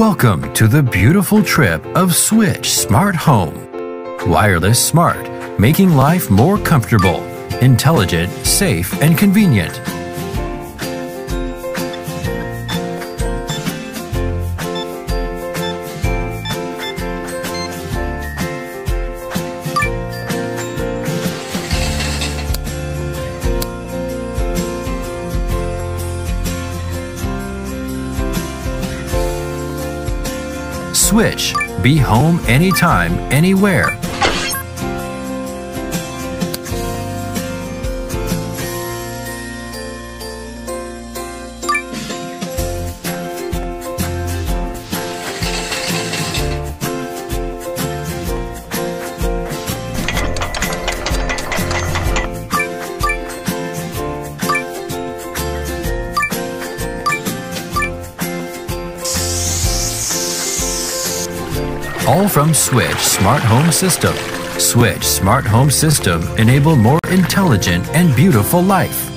Welcome to the beautiful trip of Switch Smart Home. Wireless smart, making life more comfortable, intelligent, safe, and convenient. Switch. Be home anytime, anywhere. All from Switch Smart Home System. Switch Smart Home System enable more intelligent and beautiful life.